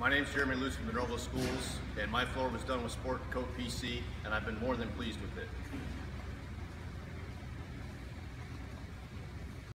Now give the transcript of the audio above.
My name is Jeremy Luce from the Schools, and my floor was done with Sport Kote PC, and I've been more than pleased with it.